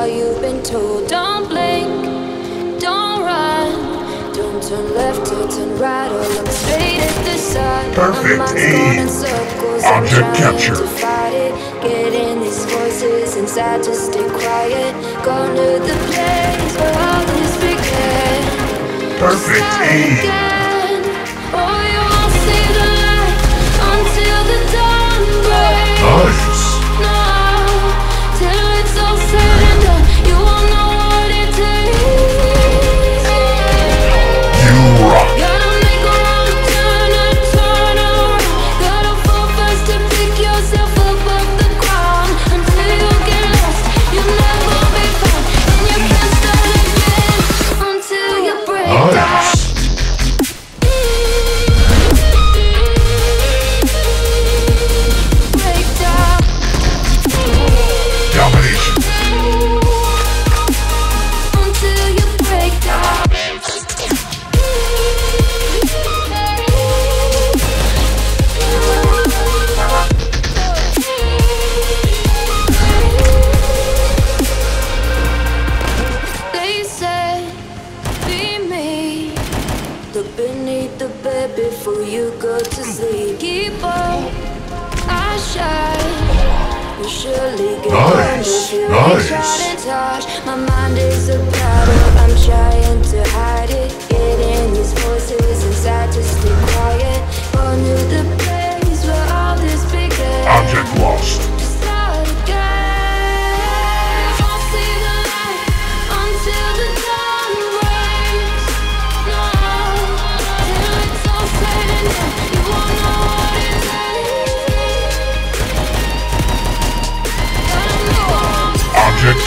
all you've been told. Don't blink, don't run. Don't turn left or turn right or look straight at the sun. Perfect aim. Object capture. To fight it. Getting these voices inside to stay quiet. Going to the place where all this began. Perfect aim. Nice, nice.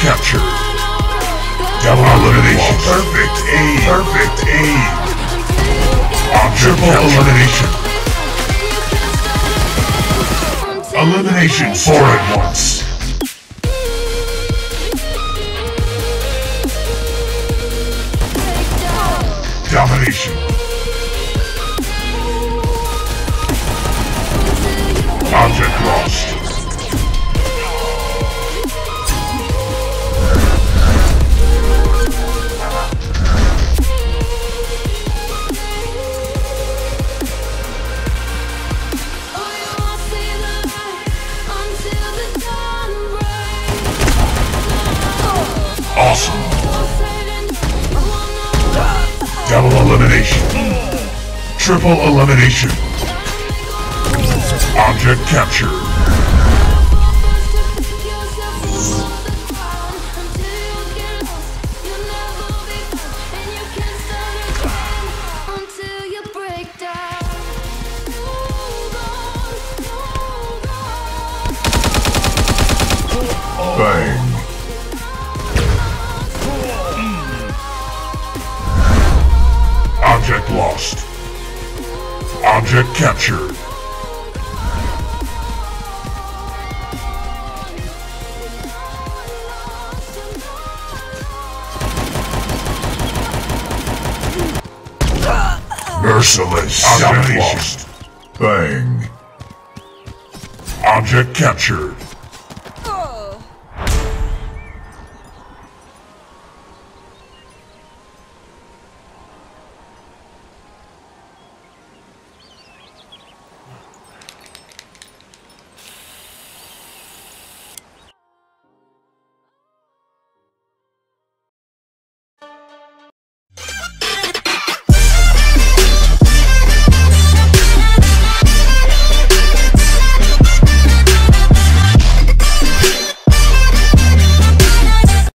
Captured. Double elimination. Perfect aim. Perfect aim. Object elimination. Elimination four at once. Domination. Awesome. Double elimination. Triple elimination. Object captured. Until Object lost. Object captured. Merciless. Object lost. Bang. Object captured.